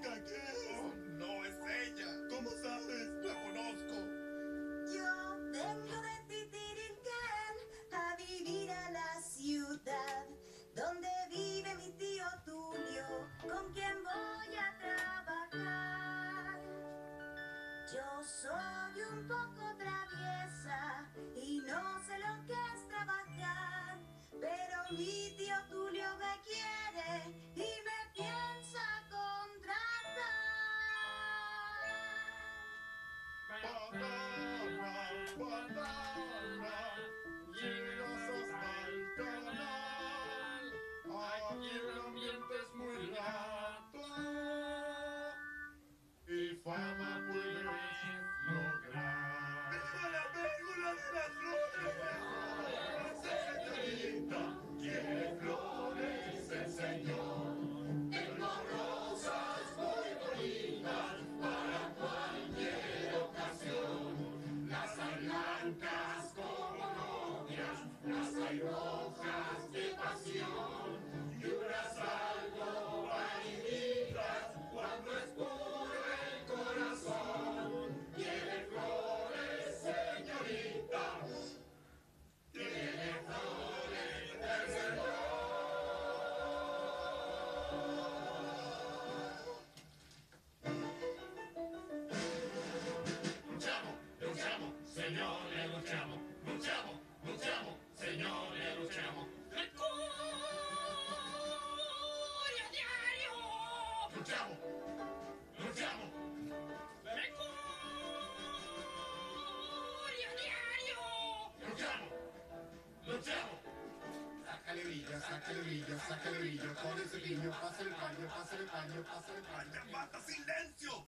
chica? ¿Qué es? Oh, no es ella. ¿Cómo sabes? La conozco. Yo vengo de Titirinquén a vivir a la ciudad donde vive mi tío Tulio, con quien voy a trabajar. Yo soy un poco traviesa y no sé lo que es trabajar, pero mi tío Tulio rojas de pasión. Y unas algo vaniditas cuando es puro el corazón. Quiere flores, señorita. Tiene flores el señor. Luchamos, luchamos, luchamos, luchamos, luchamos, señores, luchamos. ¡Mercurio diario! Luchamos, luchamos, ¡Mercurio diario! luchamos, luchamos. Sácale brillo, sácale brillo, sácale brillo, con ese niño, pasa el paño, pasa el paño, pasa el paño. ¡Te mata sin leche!